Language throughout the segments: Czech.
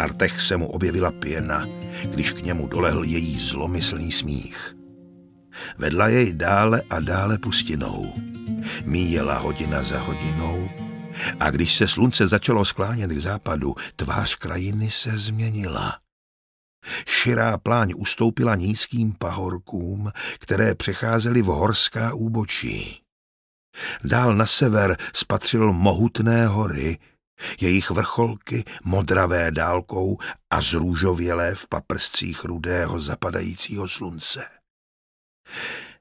Na rtech se mu objevila pěna, když k němu dolehl její zlomyslný smích. Vedla jej dále a dále pustinou. Míjela hodina za hodinou a když se slunce začalo sklánět k západu, tvář krajiny se změnila. Širá pláň ustoupila nízkým pahorkům, které přecházely v horská úbočí. Dál na sever spatřil mohutné hory, jejich vrcholky modravé dálkou a zrůžovělé v paprscích rudého zapadajícího slunce.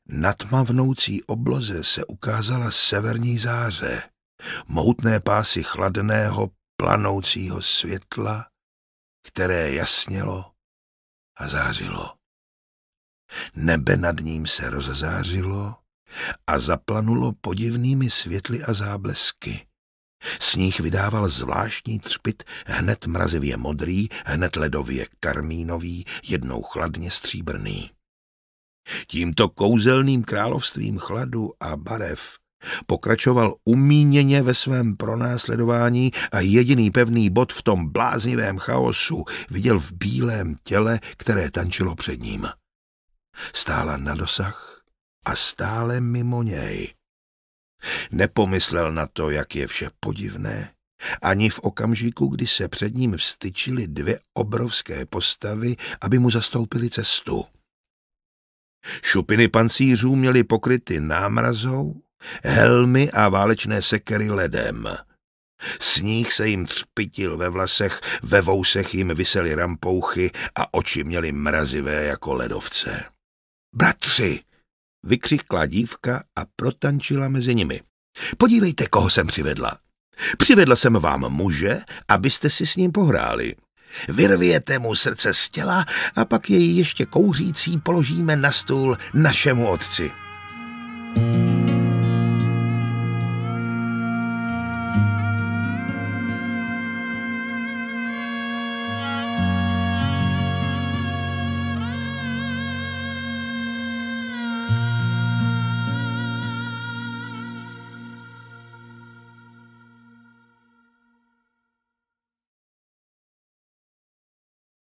Na tmavnoucí obloze se ukázala severní záře, mohutné pásy chladného, planoucího světla, které jasnělo a zářilo. Nebe nad ním se rozzářilo a zaplanulo podivnými světly a záblesky. Sníh vydával zvláštní třpit, hned mrazivě modrý, hned ledově karmínový, jednou chladně stříbrný. Tímto kouzelným královstvím chladu a barev pokračoval umíněně ve svém pronásledování a jediný pevný bod v tom bláznivém chaosu viděl v bílém těle, které tančilo před ním. Stála na dosah a stále mimo něj. Nepomyslel na to, jak je vše podivné, ani v okamžiku, kdy se před ním vstyčily dvě obrovské postavy, aby mu zastoupili cestu. Šupiny pancířů měly pokryty námrazou, helmy a válečné sekery ledem. Sníh se jim třpitil ve vlasech, ve vousech jim visely rampouchy a oči měly mrazivé jako ledovce. Bratři, vykřikla dívka a protančila mezi nimi. Podívejte, koho jsem přivedla. Přivedla jsem vám muže, abyste si s ním pohráli. Vyrvěte mu srdce z těla a pak jej ještě kouřící položíme na stůl našemu otci.